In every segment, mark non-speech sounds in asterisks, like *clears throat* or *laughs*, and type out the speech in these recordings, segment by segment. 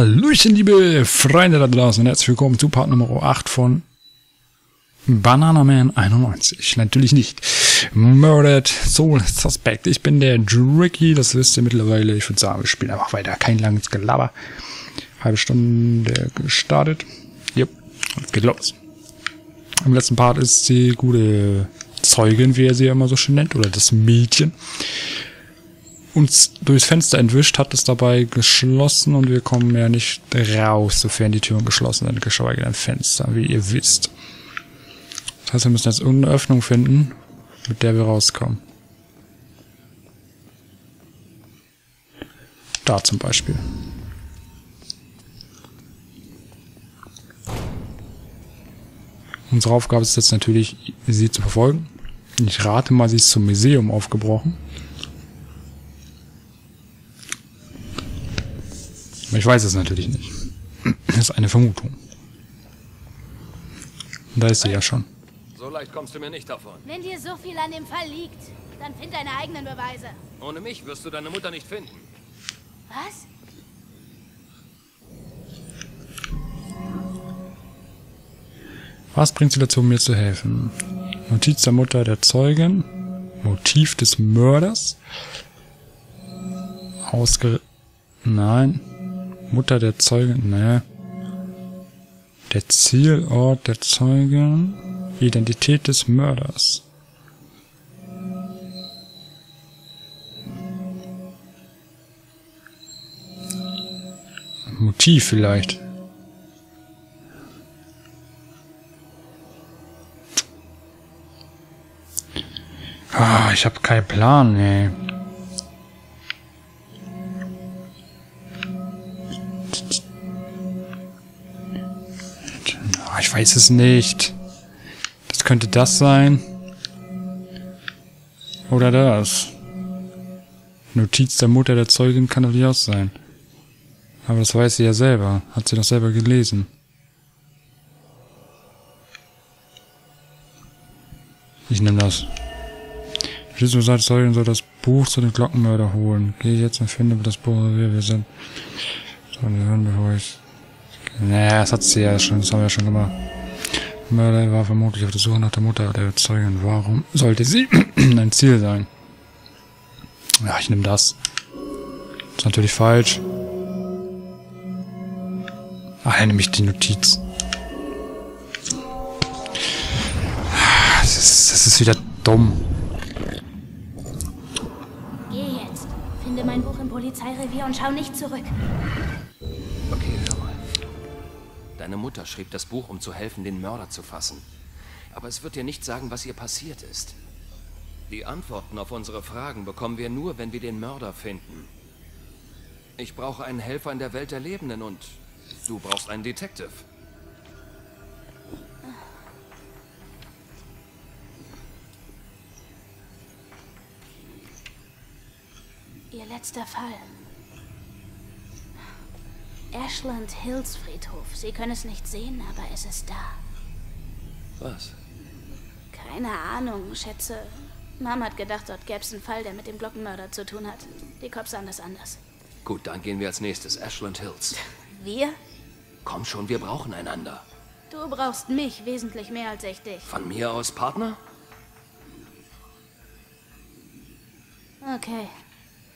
Hallöchen, liebe Freunde da draußen und herzlich willkommen zu Part Nummer 8 von Banana Man 91. Natürlich nicht. Murdered Soul Suspect. Ich bin der Dricky, das wisst ihr mittlerweile. Ich würde sagen, wir spielen einfach weiter. Kein langes Gelaber. Halbe Stunde gestartet. Yep, geht los. Im letzten Part ist die gute Zeugin, wie er sie immer so schön nennt, oder das Mädchen, uns durchs Fenster entwischt, hat es dabei geschlossen und wir kommen ja nicht raus, sofern die Türen geschlossen sind, geschweige denn Fenster, wie ihr wisst. Das heißt, wir müssen jetzt irgendeine Öffnung finden, mit der wir rauskommen. Da zum Beispiel. Unsere Aufgabe ist jetzt natürlich, sie zu verfolgen. Ich rate mal, sie ist zum Museum aufgebrochen. Ich weiß es natürlich nicht. Das ist eine Vermutung. Da ist sie ja schon. So leicht kommst du mir nicht davon. Wenn dir so viel an dem Fall liegt, dann find deine eigenen Beweise. Ohne mich wirst du deine Mutter nicht finden. Was? Was bringt sie dazu, mir zu helfen? Notiz der Mutter der Zeugin. Motiv des Mörders. Ausge... Nein. Mutter der Zeugin... Ne. Der Zielort der Zeugin. Identität des Mörders. Motiv vielleicht. Ah, ich habe keinen Plan, ey. Ich weiß es nicht. Das könnte das sein. Oder das. Notiz der Mutter der Zeugin kann doch nicht aus sein. Aber das weiß sie ja selber. Hat sie doch selber gelesen. Ich nehme das. Schließlich sagt Zeugin soll das Buch zu den Glockenmörder holen. Gehe jetzt und finde das Buch, wir, wir sind. So, wir hören, bevor ich. Naja, das hat sie ja schon, das haben wir ja schon gemacht. Mörder war vermutlich auf der Suche nach der Mutter der Zeugin. Warum sollte sie *clears throat* ein Ziel sein? Ja, ich nehme das. ist natürlich falsch. Ach, dann nehme ich die Notiz. Das ist, das ist wieder dumm. Geh jetzt. Finde mein Buch im Polizeirevier und schau nicht zurück. Okay, mal. Deine Mutter schrieb das Buch, um zu helfen, den Mörder zu fassen. Aber es wird dir nicht sagen, was ihr passiert ist. Die Antworten auf unsere Fragen bekommen wir nur, wenn wir den Mörder finden. Ich brauche einen Helfer in der Welt der Lebenden und du brauchst einen Detective. Ihr letzter Fall. Ashland Hills Friedhof. Sie können es nicht sehen, aber es ist da. Was? Keine Ahnung, schätze. Mom hat gedacht, dort gäbe es einen Fall, der mit dem Glockenmörder zu tun hat. Die Cops sahen das anders. Gut, dann gehen wir als nächstes. Ashland Hills. Wir? Komm schon, wir brauchen einander. Du brauchst mich wesentlich mehr als ich dich. Von mir aus Partner? Okay.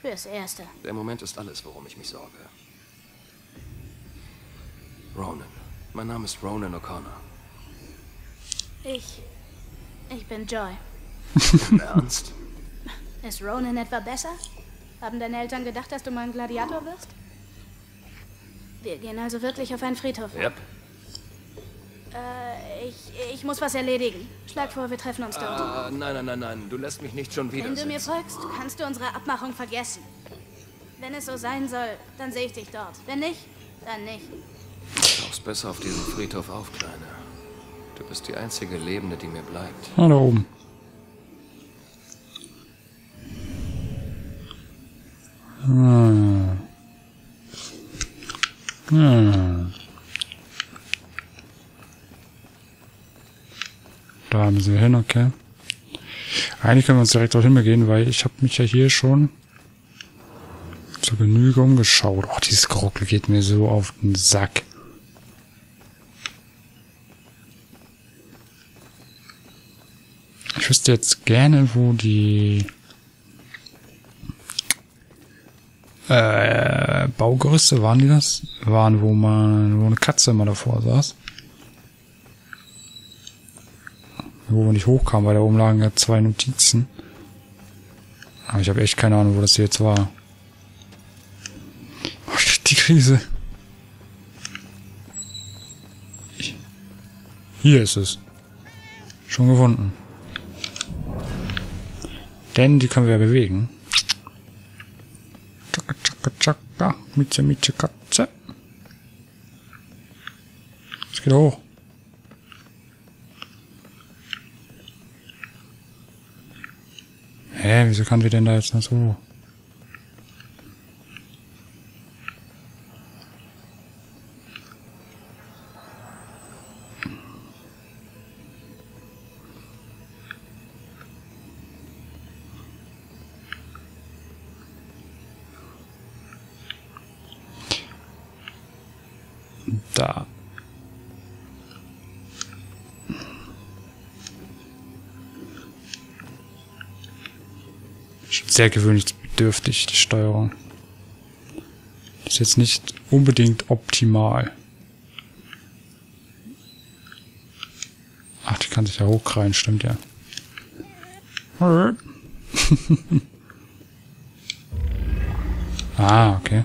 Fürs Erste. Der Moment ist alles, worum ich mich sorge. Ronan. Mein Name ist Ronan O'Connor. Ich. Ich bin Joy. Im Ernst? *laughs* Ist Ronan etwa besser? Haben deine Eltern gedacht, dass du mal ein Gladiator wirst? Wir gehen also wirklich auf einen Friedhof. Yep. Äh, ich, ich muss was erledigen. Schlag vor, wir treffen uns dort. Ah, nein, nein, nein, nein. Du lässt mich nicht schon wieder Wenn du mir folgst, kannst du unsere Abmachung vergessen. Wenn es so sein soll, dann sehe ich dich dort. Wenn nicht, dann nicht. Pass besser auf diesen Friedhof auf, Kleine. Du bist die einzige Lebende, die mir bleibt. Ah, da oben. Ah. Ah. Da müssen wir hin, okay. Eigentlich können wir uns direkt dorthin begehen, weil ich habe mich ja hier schon zur Genüge umgeschaut. Oh, dieses Geruckel geht mir so auf den Sack. Ich wüsste jetzt gerne, wo die äh, Baugerüste waren die das? Waren, wo man, wo eine Katze immer davor saß. Wo wir nicht hochkamen, weil da oben lagen ja zwei Notizen. Aber ich habe echt keine Ahnung, wo das jetzt war. Oh, die Krise. Hier ist es. Schon gefunden. Denn die können wir ja bewegen. Tschakka, tschakka, tschakka. Mieze, mieze, Katze. Es geht hoch. Hä, wieso kann wir denn da jetzt noch so? Da. Sehr gewöhnungsbedürftig, die Steuerung. Ist jetzt nicht unbedingt optimal. Ach, die kann sich ja hochkreien, stimmt ja. *laughs* ah, okay.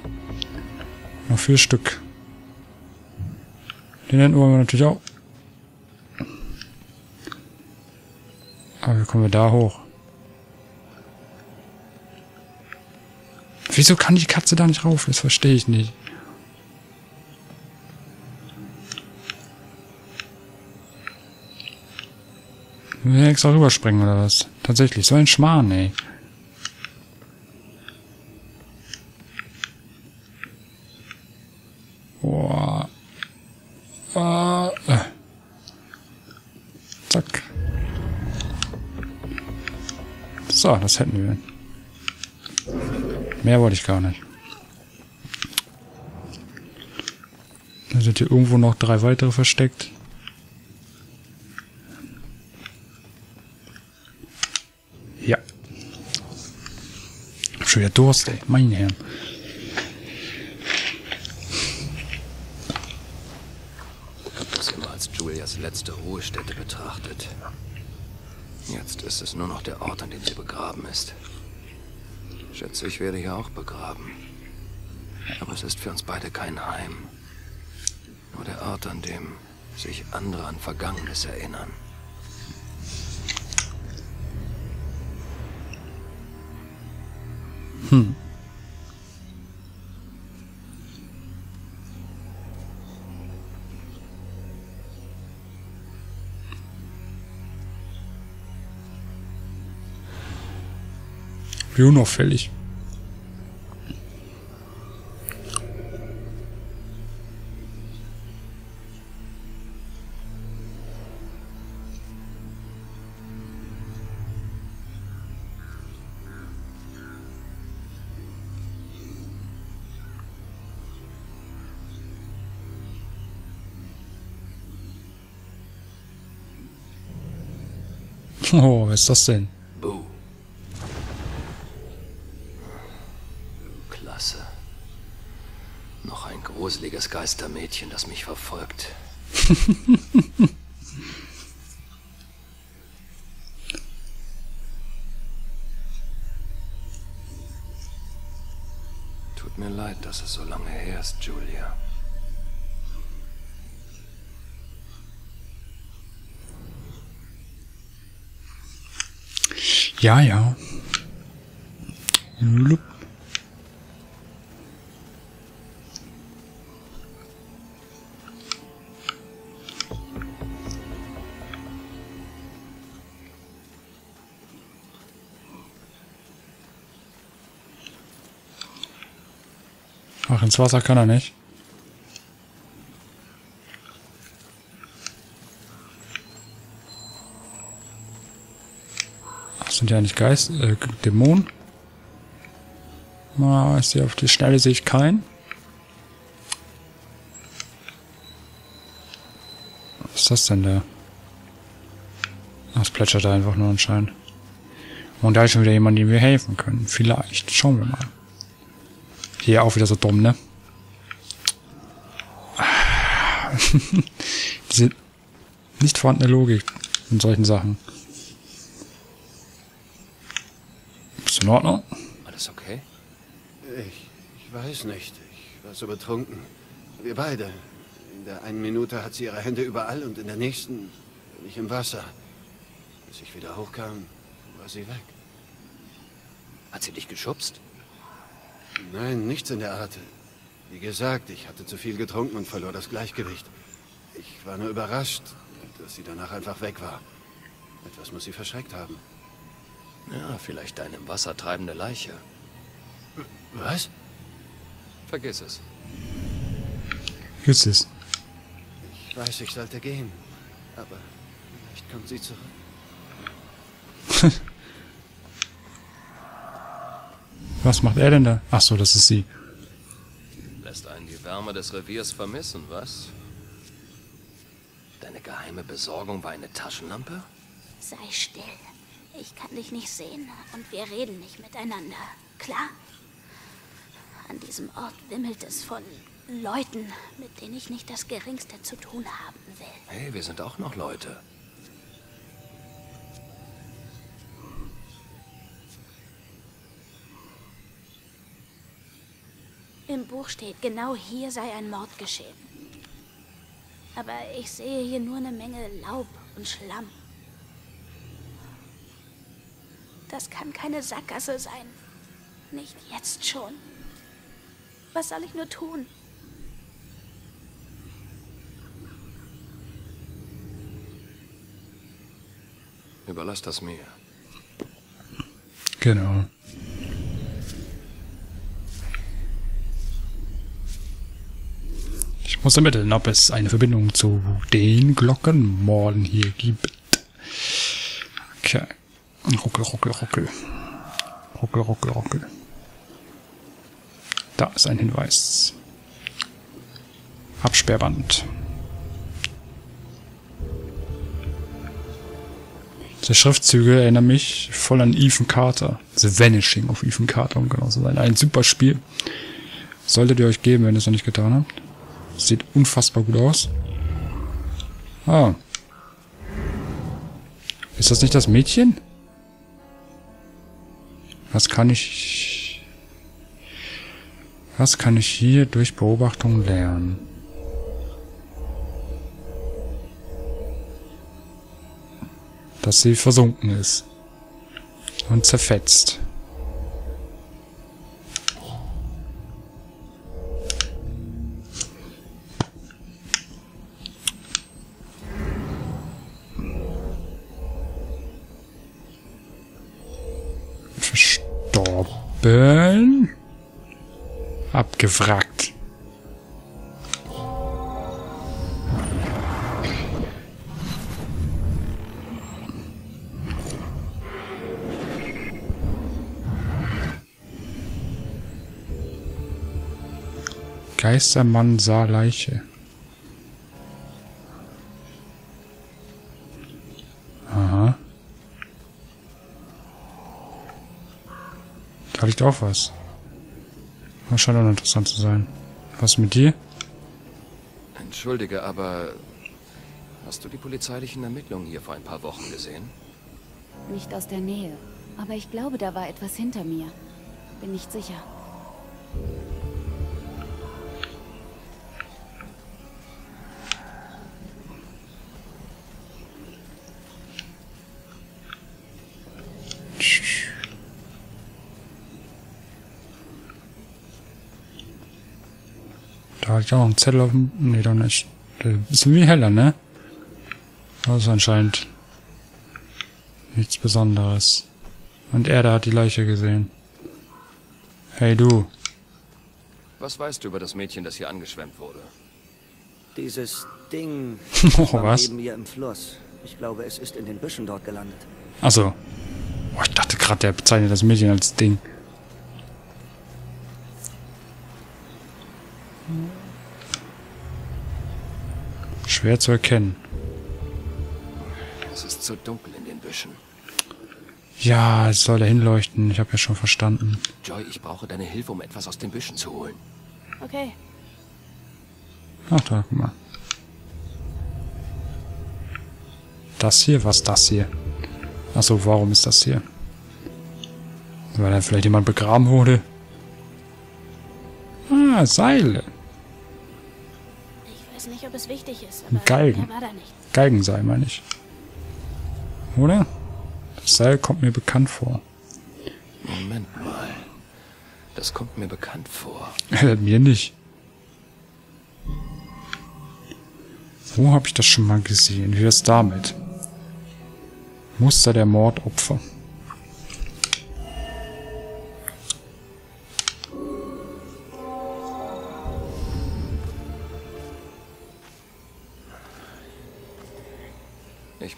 Noch vier Stück. Den wollen wir natürlich auch. Aber wie kommen wir da hoch? Wieso kann die Katze da nicht rauf? Das verstehe ich nicht. Will wir extra rüberspringen oder was? Tatsächlich, so ein Schmarrn, ey. Boah. Ah, äh. Zack. So, das hätten wir. Mehr wollte ich gar nicht. Da sind hier irgendwo noch drei weitere versteckt. Ja. Ich hab schon wieder Durst, ey. Meine Herren. das immer als Julias letzte Ruhestätte betrachtet. Jetzt ist es nur noch der Ort, an dem sie begraben ist. Schätze, ich werde hier auch begraben. Aber es ist für uns beide kein Heim. Nur der Ort, an dem sich andere an Vergangenes erinnern. Wie unauffällig. *laughs* Oh, was ist das denn? Gruseliges Geistermädchen, das mich verfolgt. *laughs* Tut mir leid, dass es so lange her ist, Julia. Ja, ja. Lup. Ach, ins Wasser kann er nicht. Ach, sind ja nicht Geist, äh, Dämonen. Na, ist hier auf die Schnelle sehe ich keinen. Was ist das denn da? Das plätschert einfach nur anscheinend. Und da ist schon wieder jemand, dem wir helfen können. Vielleicht. Schauen wir mal. Hier auch wieder so dumm, ne? Diese nicht vorhandene Logik in solchen Sachen. Ist in Ordnung? Alles okay? Ich, ich weiß nicht. Ich war so betrunken. Wir beide. In der einen Minute hat sie ihre Hände überall und in der nächsten bin ich im Wasser. Als ich wieder hochkam, war sie weg. Hat sie dich geschubst? Nein, nichts in der Art. Wie gesagt, ich hatte zu viel getrunken und verlor das Gleichgewicht. Ich war nur überrascht, dass sie danach einfach weg war. Etwas muss sie verschreckt haben. Ja, vielleicht eine im Wasser treibende Leiche. Was? Vergiss es. Jetzt ist. Ich weiß, ich sollte gehen. Aber vielleicht kommt sie zurück. *laughs* Was macht er denn da? Ach so, das ist sie. Lässt einen die Wärme des Reviers vermissen, was? Deine geheime Besorgung war eine Taschenlampe? Sei still. Ich kann dich nicht sehen und wir reden nicht miteinander. Klar? An diesem Ort wimmelt es von Leuten, mit denen ich nicht das Geringste zu tun haben will. Hey, wir sind auch noch Leute. Im Buch steht, genau hier sei ein Mord geschehen. Aber ich sehe hier nur eine Menge Laub und Schlamm. Das kann keine Sackgasse sein. Nicht jetzt schon. Was soll ich nur tun? Überlass das mir. Genau. Muss ermitteln, ob es eine Verbindung zu den Glockenmorden hier gibt. Okay. Ruckel, ruckel, ruckel. Ruckel, ruckel, ruckel. Da ist ein Hinweis. Absperrband. Die Schriftzüge erinnern mich voll an Ethan Carter. The Vanishing of Ethan Carter, um genau zu sein. Ein super Spiel. Solltet ihr euch geben, wenn ihr es noch nicht getan habt. Sieht unfassbar gut aus. Ah. Ist das nicht das Mädchen? Was kann ich... Was kann ich hier durch Beobachtung lernen? Dass sie versunken ist. Und zerfetzt. Verstorben. Abgewrackt. Geistermann sah Leiche. Liegt auch was. Das scheint auch interessant zu sein. Was mit dir? Entschuldige, aber hast du die polizeilichen Ermittlungen hier vor ein paar Wochen gesehen? Nicht aus der Nähe. Aber ich glaube, da war etwas hinter mir. Bin nicht sicher. Ich auch einen Zettel auf dem... Nee, doch nicht. Der ist irgendwie heller, ne? Das ist anscheinend nichts Besonderes. Und er da hat die Leiche gesehen. Hey du. Was weißt du über das Mädchen, das hier angeschwemmt wurde? Dieses Ding *laughs* Oh, was? neben mir im Fluss. Ich glaube, es ist in den Büschen dort gelandet. Achso. Oh, ich dachte gerade, der bezeichnet das Mädchen als Ding. Schwer zu erkennen. Es ist zu dunkel in den Büschen. Ja, es soll da hinleuchten. Ich habe ja schon verstanden. Joy, ich brauche deine Hilfe, um etwas aus den Büschen zu holen. Okay. Ach da, guck mal. Das hier? Was das hier? Achso, warum ist das hier? Weil da vielleicht jemand begraben wurde? Ah, Seile. Weiß nicht, ob es wichtig ist, aber Galgen. mehr war da nicht. Geigenseil, meine ich. Oder? Das Seil kommt mir bekannt vor. Moment mal. Das kommt mir bekannt vor. *laughs* mir nicht. Wo habe ich das schon mal gesehen? Wie ist damit? Muster der Mordopfer.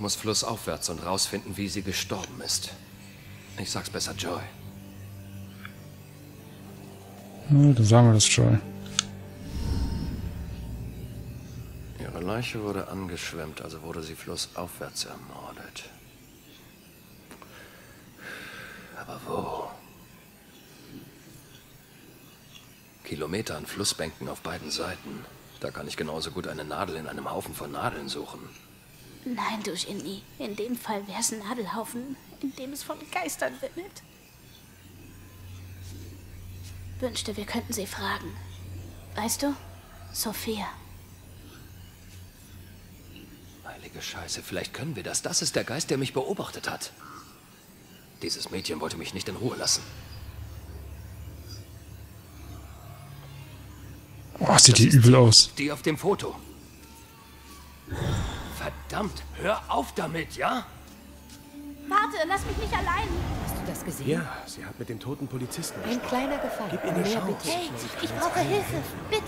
Muss flussaufwärts und rausfinden, wie sie gestorben ist. Ich sag's besser, Joy. Ja, dann sagen wir das schon. Ihre Leiche wurde angeschwemmt, also wurde sie flussaufwärts ermordet. Aber wo? Kilometer an Flussbänken auf beiden Seiten. Da kann ich genauso gut eine Nadel in einem Haufen von Nadeln suchen. Nein, du Genie. In dem Fall wär's ein Nadelhaufen, in dem es von Geistern wimmelt. Wünschte, wir könnten sie fragen. Weißt du? Sophia. Heilige Scheiße, vielleicht können wir das. Das ist der Geist, der mich beobachtet hat. Dieses Mädchen wollte mich nicht in Ruhe lassen. Oh, sieht die übel aus. Die auf dem Foto. Verdammt, hör auf damit, ja? Warte, lass mich nicht allein. Hast du das gesehen? Ja, sie hat mit dem toten Polizisten Ein kleiner Gefallen. Gib ihr eine Mehr Chance. bitte. Hey, ich brauche Hilfe. Bitte.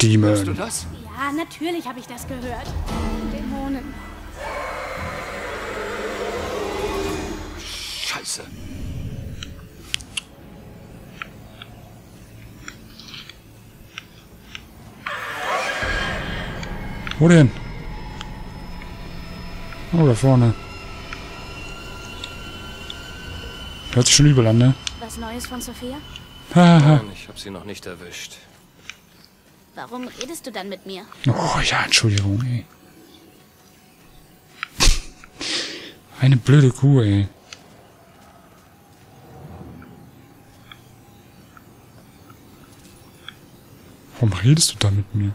Hörst du Demon. das? Ja, natürlich habe ich das gehört. Dämonen. Scheiße. Wo denn? Oh, da vorne. Hört sich schon übel an, ne? Was Neues von Sophia? Nein, ich habe sie noch nicht erwischt. Warum redest du dann mit mir? Oh ja, Entschuldigung, ey. Eine blöde Kuh, ey. Warum redest du da mit mir?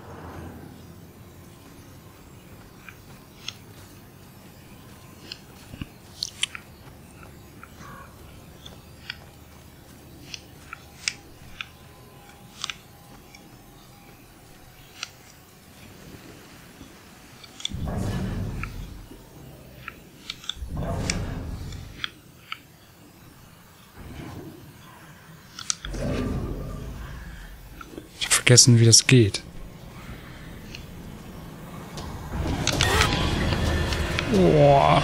Vergessen, wie das geht. Boah.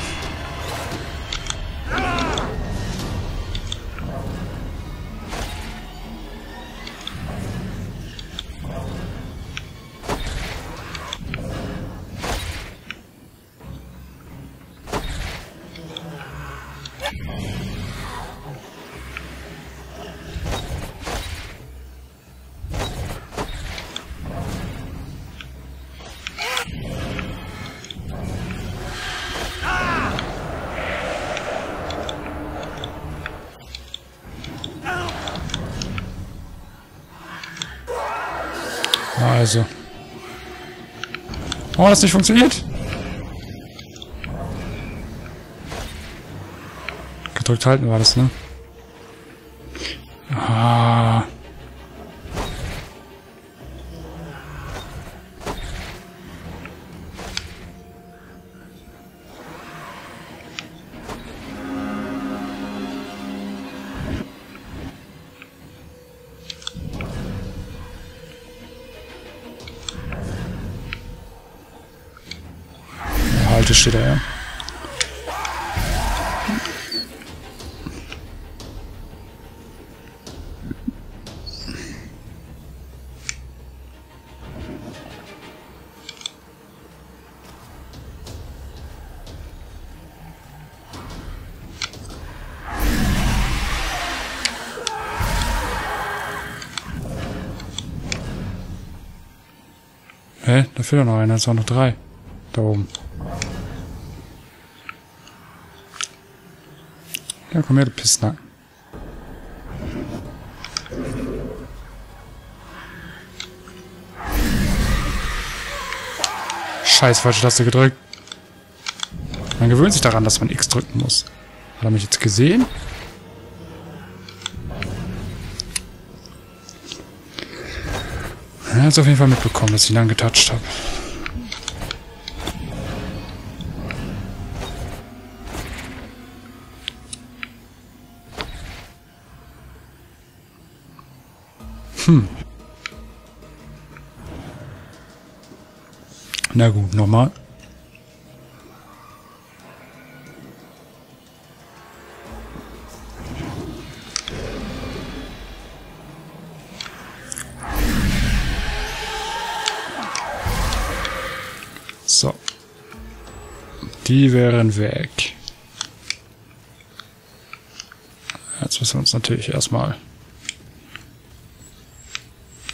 Also. Oh, das nicht funktioniert. Gedrückt halten war das, ne? Hä? Da fehlt doch noch einer. Es waren noch drei. Da oben. Ja, komm her, du Pissnacken. Scheiß, falsche Taste gedrückt. Man gewöhnt sich daran, dass man X drücken muss. Hat er mich jetzt gesehen? Er hat es auf jeden Fall mitbekommen, dass ich ihn angetatscht habe. Hm. Na gut, nochmal. Die wären weg. Jetzt müssen wir uns natürlich erstmal...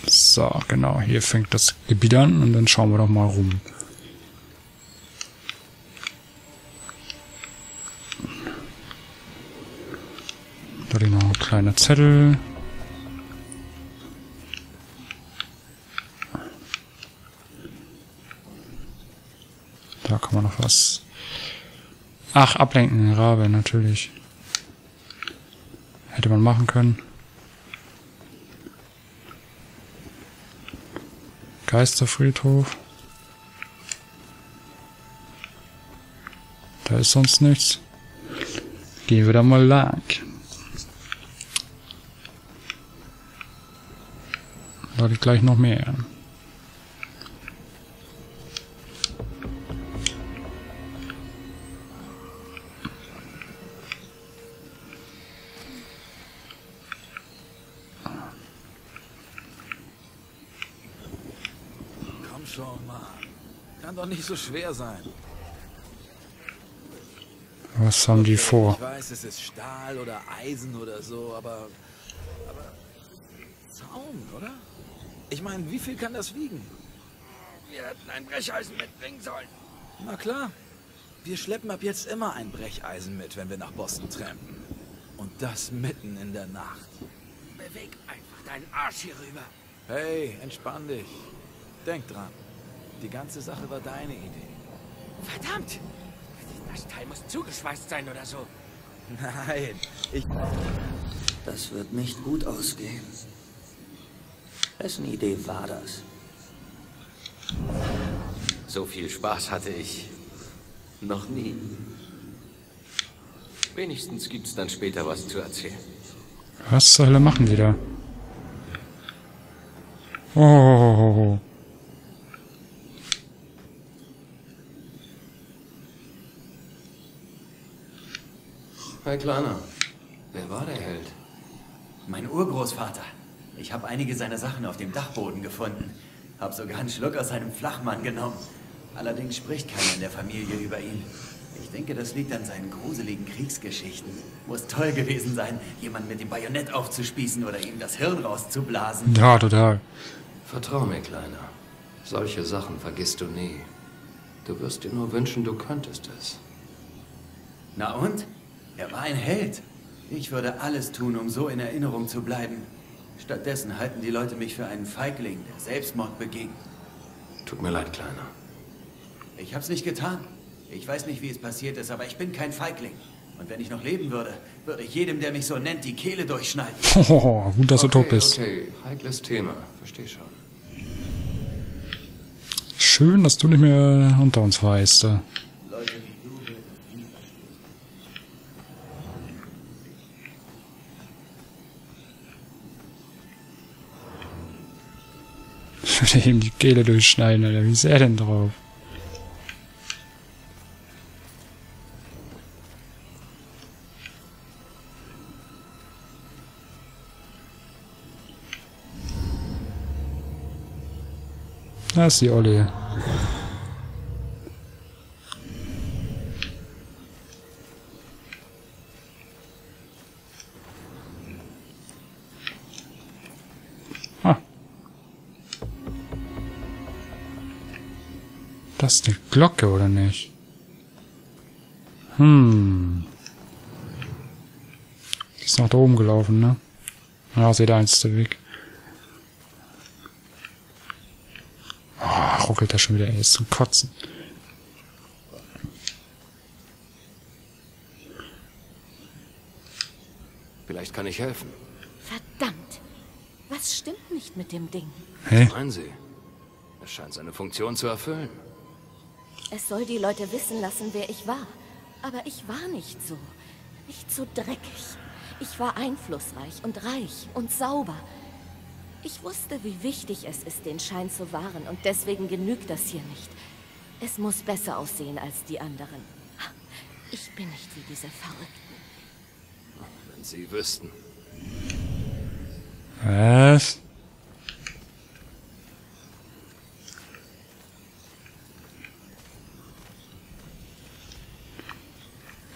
So, genau, hier fängt das Gebiet an und dann schauen wir doch mal rum. Da liegen noch kleine Zettel. Da kann man noch was. Ach, ablenken, Rabe, natürlich. Hätte man machen können. Geisterfriedhof. Da ist sonst nichts. Gehen wir da mal lang. Da liegt gleich noch mehr. So schwer sein. Was haben die vor? Ich weiß, es ist Stahl oder Eisen oder so, aber. Aber. Zaun, oder? Ich meine, wie viel kann das wiegen? Wir hätten ein Brecheisen mitbringen sollen. Na klar. Wir schleppen ab jetzt immer ein Brecheisen mit, wenn wir nach Boston trampen. Und das mitten in der Nacht. Beweg einfach deinen Arsch hier rüber. Hey, entspann dich. Denk dran. Die ganze Sache war deine Idee. Verdammt! Das Teil muss zugeschweißt sein oder so. Nein, ich. Das wird nicht gut ausgehen. Wessen Idee war das? So viel Spaß hatte ich noch nie. Wenigstens gibt's dann später was zu erzählen. Was zur Hölle machen die da? Oh. Hi, Kleiner. Wer war der Held? Mein Urgroßvater. Ich habe einige seiner Sachen auf dem Dachboden gefunden. Hab sogar einen Schluck aus seinem Flachmann genommen. Allerdings spricht keiner in der Familie über ihn. Ich denke, das liegt an seinen gruseligen Kriegsgeschichten. Muss toll gewesen sein, jemanden mit dem Bajonett aufzuspießen oder ihm das Hirn rauszublasen. Ja, total. Vertrau mir, Kleiner. Solche Sachen vergisst du nie. Du wirst dir nur wünschen, du könntest es. Na und? Er war ein Held. Ich würde alles tun, um so in Erinnerung zu bleiben. Stattdessen halten die Leute mich für einen Feigling, der Selbstmord beging. Tut mir leid, Kleiner. Ich hab's nicht getan. Ich weiß nicht, wie es passiert ist, aber ich bin kein Feigling. Und wenn ich noch leben würde, würde ich jedem, der mich so nennt, die Kehle durchschneiden. *laughs* Oh, gut, dass du tot bist. Okay, heikles Thema. Versteh schon. Schön, dass du nicht mehr unter uns weißt. äh. Ich *laughs* würde ihm die Kehle durchschneiden, Alter. Wie ist er denn drauf? Da ist die Olle. Das ist eine Glocke, oder nicht? Hm. Die ist nach da oben gelaufen, ne? Ja, seht ihr eins der Weg. Oh, ruckelt da schon wieder, ey, ist zum Kotzen. Vielleicht kann ich helfen. Verdammt. Was stimmt nicht mit dem Ding? Hä? Meinen Sie? Es scheint seine Funktion zu erfüllen. Es soll die Leute wissen lassen, wer ich war. Aber ich war nicht so. Nicht so dreckig. Ich war einflussreich und reich und sauber. Ich wusste, wie wichtig es ist, den Schein zu wahren. Und deswegen genügt das hier nicht. Es muss besser aussehen als die anderen. Ich bin nicht wie diese Verrückten. Wenn Sie wüssten. Was?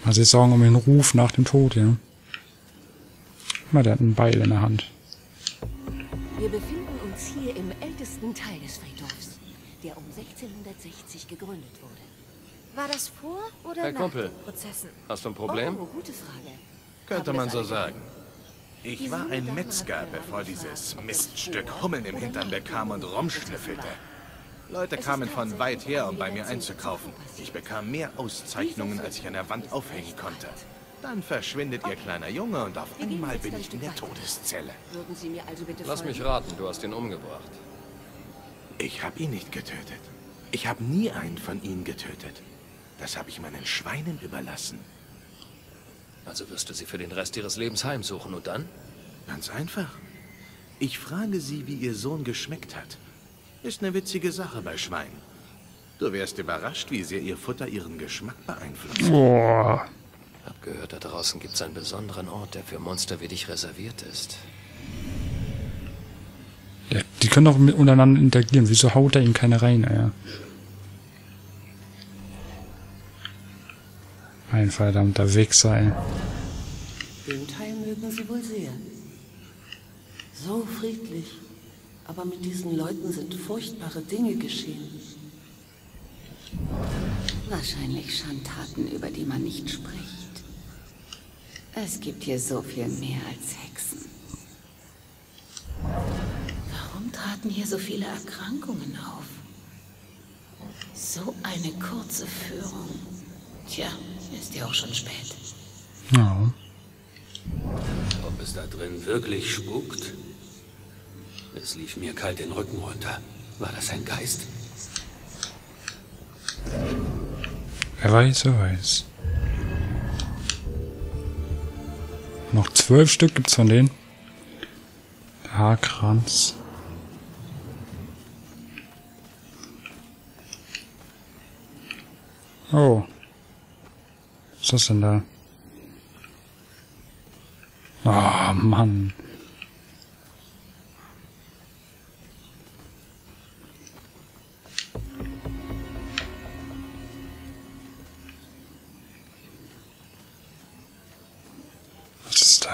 Also ich sagen um den Ruf nach dem Tod, ja. Mal, der hat einen Beil in der Hand. Wir befinden uns hier im ältesten Teil des Friedhofs, der um 1660 gegründet wurde. War das vor oder Herr nach Kumpel, den Prozessen? Hast du ein Problem? Oh, gute Frage. Könnte Haben man so sagen. Ich war ein Metzger, bevor dieses Miststück Hummeln im Hintern bekam und rumschnüffelte. Leute kamen von weit her, um bei mir einzukaufen. Ich bekam mehr Auszeichnungen, als ich an der Wand aufhängen konnte. Dann verschwindet ihr kleiner Junge und auf einmal bin ich in der Todeszelle. Würden Sie mir also bitte Lass mich raten, du hast ihn umgebracht. Ich habe ihn nicht getötet. Ich habe nie einen von ihnen getötet. Das habe ich meinen Schweinen überlassen. Also wirst du sie für den Rest ihres Lebens heimsuchen und dann? Ganz einfach. Ich frage sie, wie ihr Sohn geschmeckt hat. Ist eine witzige Sache bei Schweinen. Du wärst überrascht, wie sehr ihr Futter ihren Geschmack beeinflusst. Boah. Hab gehört, da draußen gibt's einen besonderen Ort, der für Monster wie dich reserviert ist. Ja, die können doch mit untereinander interagieren. Wieso haut er ihm keine rein, ey? Ein verdammter Wichser, ey. Den Teil mögen Sie wohl sehr. So friedlich. Aber mit diesen Leuten sind furchtbare Dinge geschehen. Wahrscheinlich Schandtaten, über die man nicht spricht. Es gibt hier so viel mehr als Hexen. Warum traten hier so viele Erkrankungen auf? So eine kurze Führung. Tja, ist ja auch schon spät. Ja. Ob es da drin wirklich spukt? Es lief mir kalt den Rücken runter. War das ein Geist? Wer weiß, wer weiß. Noch zwölf Stück gibt's von denen. Haarkranz. Oh. Was ist das denn da? Oh, Mann.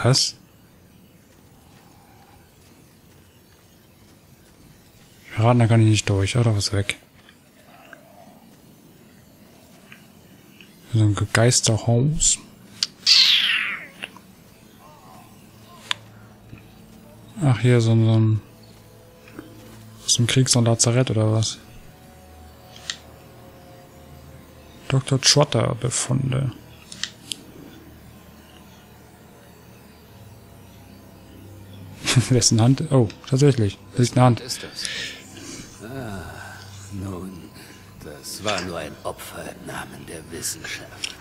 Was? Raten, da kann ich nicht durch, oder? Was weg? So ein Geisterhaus. Ach, hier so ein, so ein aus dem Krieg so Lazarett oder was? Dr. Trotter Befunde. *laughs* Wessen Hand? Oh, tatsächlich. Das ist eine Hand. Ist das? Ah, nun, das war nur ein Opfer im Namen der Wissenschaft.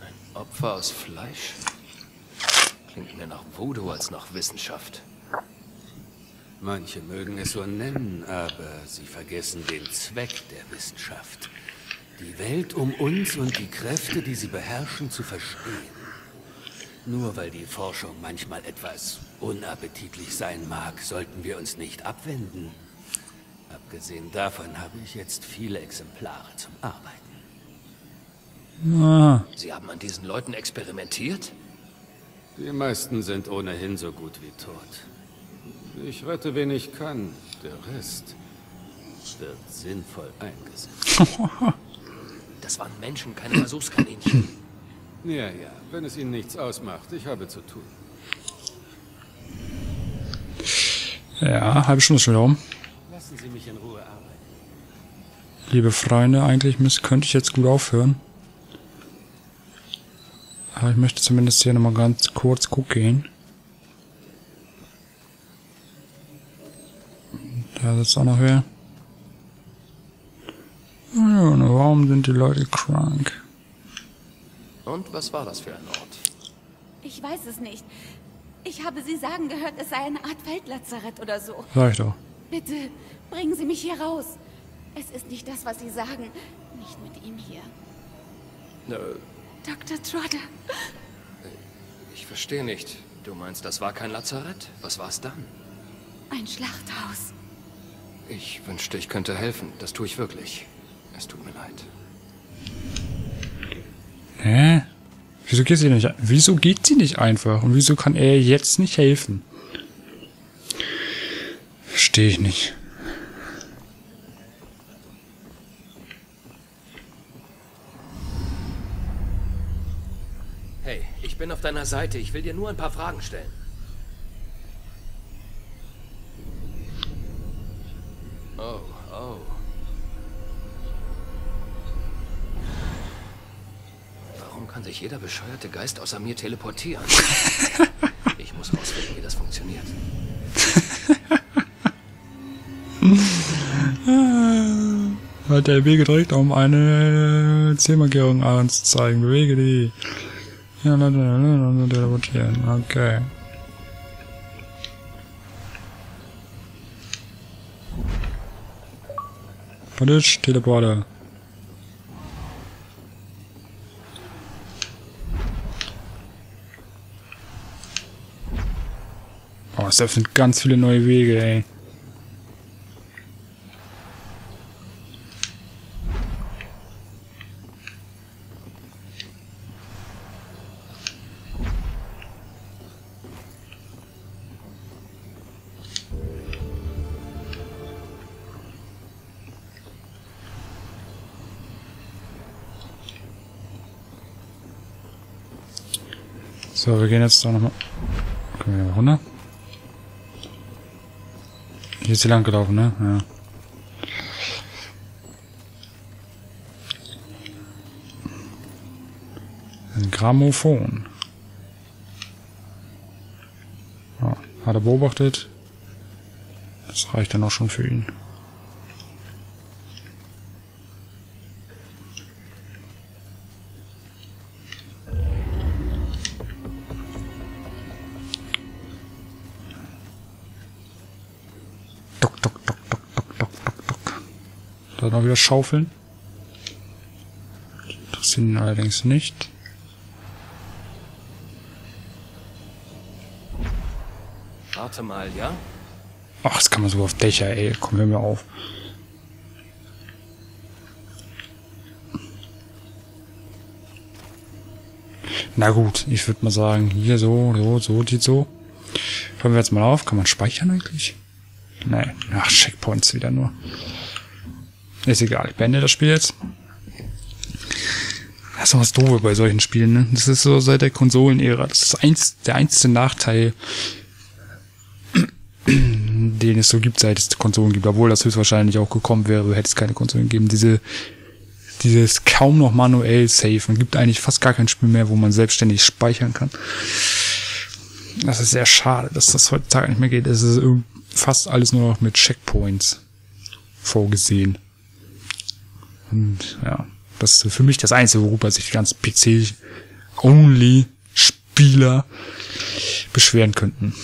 Ein Opfer aus Fleisch? Klingt mehr nach Voodoo als nach Wissenschaft. Manche mögen es so nennen, aber sie vergessen den Zweck der Wissenschaft. Die Welt um uns und die Kräfte, die sie beherrschen, zu verstehen. Nur weil die Forschung manchmal etwas unappetitlich sein mag, sollten wir uns nicht abwenden. Abgesehen davon habe ich jetzt viele Exemplare zum Arbeiten. Ah, Sie haben an diesen Leuten experimentiert? Die meisten sind ohnehin so gut wie tot. Ich rette, wen ich kann. Der Rest. wird sinnvoll eingesetzt. *laughs* Das waren Menschen, keine Versuchskaninchen. Ja, ja, wenn es Ihnen nichts ausmacht, ich habe zu tun. Ja, halbe Stunde schon wieder rum. Lassen Sie mich in Ruhe arbeiten. Liebe Freunde, eigentlich könnte ich jetzt gut aufhören. Aber ich möchte zumindest hier nochmal ganz kurz gucken. Da sitzt auch noch wer. Ja, warum sind die Leute krank? Und was war das für ein Ort? Ich weiß es nicht. Ich habe Sie sagen gehört, es sei eine Art Feldlazarett oder so. Sag ich doch. Bitte, bringen Sie mich hier raus. Es ist nicht das, was Sie sagen. Nicht mit ihm hier. Äh, Dr. Trotter. ich verstehe nicht. Du meinst, das war kein Lazarett? Was war es dann? Ein Schlachthaus. Ich wünschte, ich könnte helfen. Das tue ich wirklich. Es tut mir leid. Hä? Wieso geht sie nicht? Wieso geht sie nicht einfach? Und wieso kann er jetzt nicht helfen? Verstehe ich nicht. Hey, ich bin auf deiner Seite. Ich will dir nur ein paar Fragen stellen. Kann sich jeder bescheuerte Geist außer mir teleportieren? *laughs* Ich muss rausfinden, wie das funktioniert. *laughs* Hat der B gedrückt, um eine Zielmarkierung anzuzeigen. Bewege die. Ja, teleportieren. Okay. Footage, Teleporter. Es öffnet ganz viele neue Wege, ey. So, wir gehen jetzt da nochmal. Können wir hier runter? Hier ist sie lang gelaufen, ne? Ja. Ein Grammophon. Ja, hat er beobachtet. Das reicht dann auch schon für ihn. Noch wieder schaufeln. Interessiert ihn allerdings nicht. Warte mal, ja? Ach, das kann man so auf Dächer, ey. Komm, hör mir auf. Na gut, ich würde mal sagen, hier so, so, so, die so. Hören wir jetzt mal auf. Kann man speichern eigentlich? Nein. Ach, Checkpoints wieder nur. Ist egal, ich beende das Spiel jetzt. Das ist doch was Doofe bei solchen Spielen, ne? Das ist so seit der Konsolenära. Das ist eins, der einzige Nachteil, *clears throat* den es so gibt, seit es Konsolen gibt. Obwohl das höchstwahrscheinlich auch gekommen wäre, hätte es keine Konsolen gegeben. Diese, dieses kaum noch manuell Save. Man gibt eigentlich fast gar kein Spiel mehr, wo man selbstständig speichern kann. Das ist sehr schade, dass das heutzutage nicht mehr geht. Es ist fast alles nur noch mit Checkpoints vorgesehen. Und ja, das ist für mich das Einzige, worüber sich die ganzen PC-Only-Spieler beschweren könnten.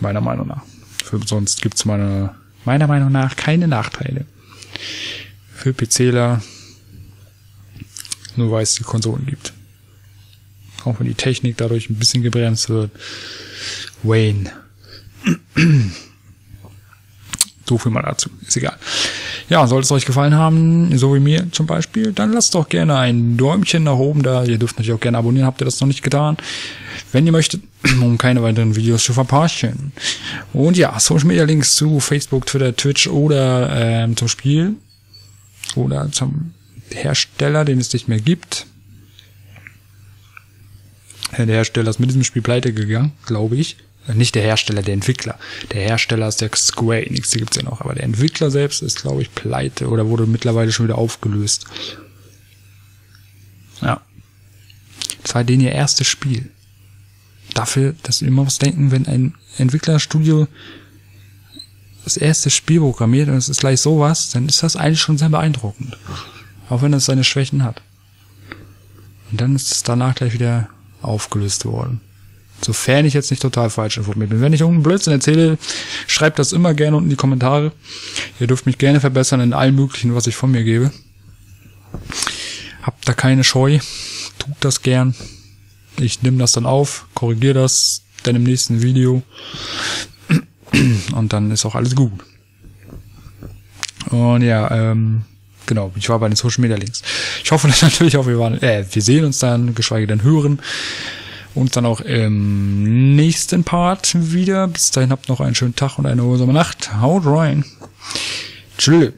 Meiner Meinung nach. Für sonst gibt's meine, meiner Meinung nach keine Nachteile. Für PCler, nur weil es die Konsolen gibt. Auch wenn die Technik dadurch ein bisschen gebremst wird. Wayne. So viel mal dazu. Ist egal. Ja, sollte es euch gefallen haben, so wie mir zum Beispiel, dann lasst doch gerne ein Däumchen nach oben da. Ihr dürft natürlich auch gerne abonnieren, habt ihr das noch nicht getan. Wenn ihr möchtet, *clears throat* um keine weiteren Videos zu verpassen. Und ja, Social Media Links zu Facebook, Twitter, Twitch oder ähm, zum Spiel oder zum Hersteller, den es nicht mehr gibt. Der Hersteller ist mit diesem Spiel pleite gegangen, glaube ich. Nicht der Hersteller, der Entwickler. Der Hersteller ist der Square Enix, die gibt's ja noch. Aber der Entwickler selbst ist, glaube ich, pleite oder wurde mittlerweile schon wieder aufgelöst. Ja. Das war den ihr erstes Spiel. Dafür, dass wir immer was denken, wenn ein Entwicklerstudio das erste Spiel programmiert und es ist gleich sowas, dann ist das eigentlich schon sehr beeindruckend. Auch wenn es seine Schwächen hat. Und dann ist es danach gleich wieder aufgelöst worden. Sofern ich jetzt nicht total falsch informiert bin. Wenn ich irgendeinen Blödsinn erzähle, schreibt das immer gerne unten in die Kommentare. Ihr dürft mich gerne verbessern in allem möglichen, was ich von mir gebe. Habt da keine Scheu. Tut das gern. Ich nehme das dann auf, korrigiere das dann im nächsten Video. Und dann ist auch alles gut. Und ja, ähm, genau, ich war bei den Social Media Links. Ich hoffe *laughs* natürlich auch, wir waren, äh, wir sehen uns dann, geschweige denn hören. Und dann auch im nächsten Part wieder. Bis dahin habt noch einen schönen Tag und eine erholsame Nacht. Haut rein. Tschüss.